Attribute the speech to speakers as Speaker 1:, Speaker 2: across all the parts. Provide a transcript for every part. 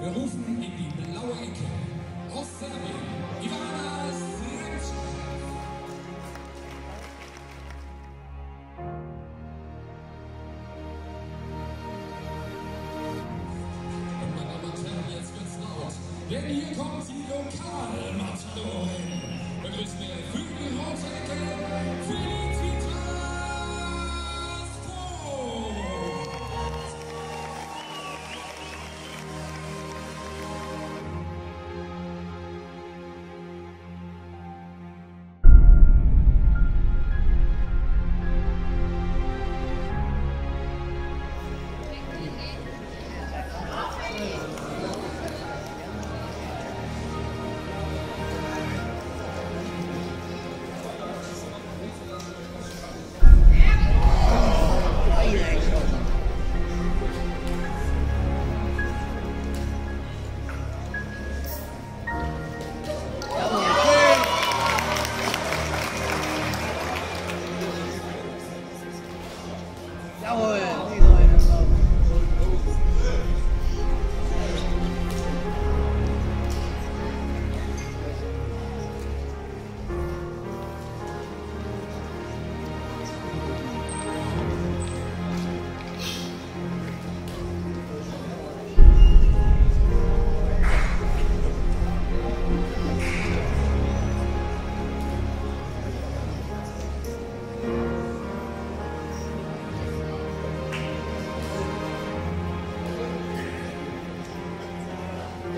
Speaker 1: Wir rufen in die blaue Ecke aus Serbien Ivana. Und meine Damen und Herren, jetzt wird's laut. Denn hier kommt die Lokalmatadorin. Begrüßen wir für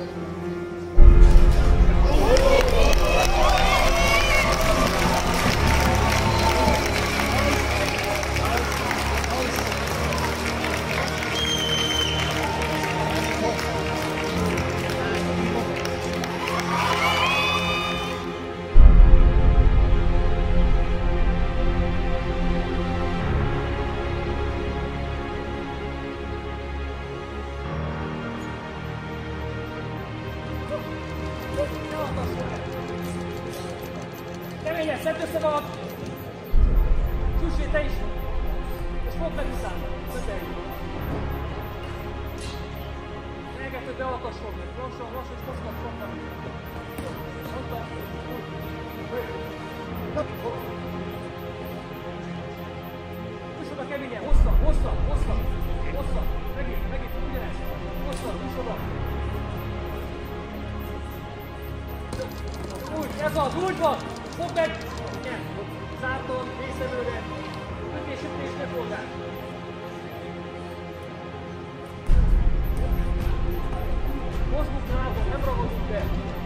Speaker 2: 声音。
Speaker 3: Keményen, szedd össze magad! Külsé te is! És fogd meg után! Közelj! Rengető be alkas fogd meg! Lassan, lassan, és kockat fogd meg! Mondtam! van, úgy van! Fogd meg! Igen, zártól, részelőre, a később fogják. Mozgunk rá, nem ragadunk be!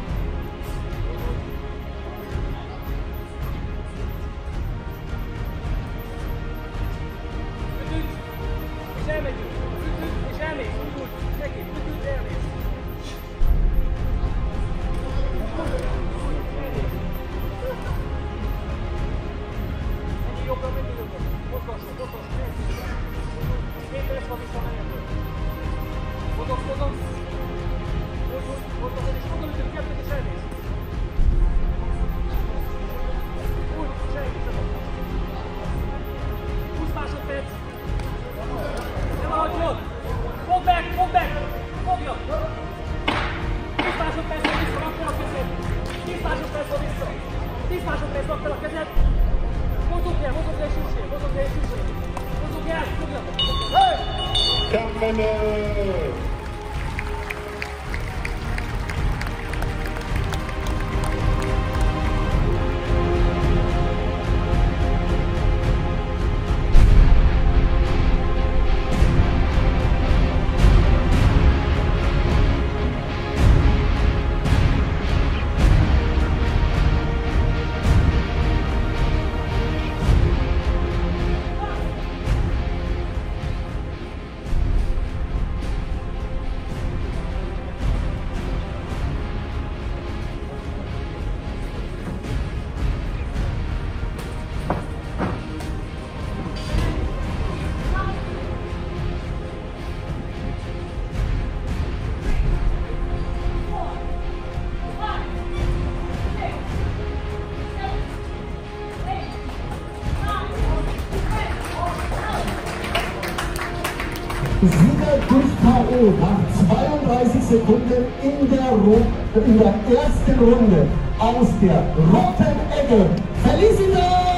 Speaker 4: Fotos,
Speaker 3: fotos.
Speaker 2: Kampfende! Durch K.O. nach 32 Sekunden in der, in der ersten Runde aus der roten Ecke. Felicitas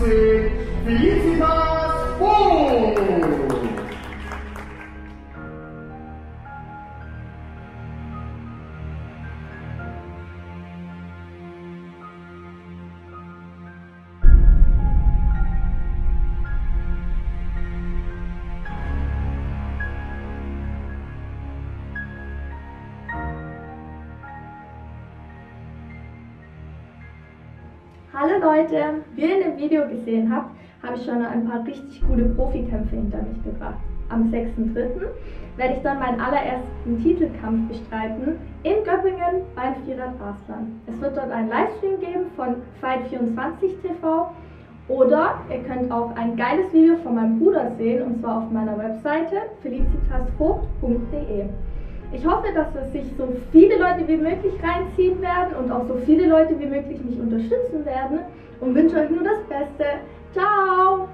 Speaker 4: Nazi,
Speaker 5: wie Leute, wie ihr in dem Video gesehen habt, habe ich schon ein paar richtig coole Profikämpfe hinter mich gebracht. Am 6.3. werde ich dann meinen allerersten Titelkampf bestreiten in Göppingen beim Firat Arslan. Es wird dort einen Livestream geben von Fight24 TV oder ihr könnt auch ein geiles Video von meinem Bruder sehen und zwar auf meiner Webseite felicitasvogt.de. Ich hoffe, dass es sich so viele Leute wie möglich reinziehen werden und auch so viele Leute wie möglich mich unterstützen werden und wünsche euch nur das Beste. Ciao!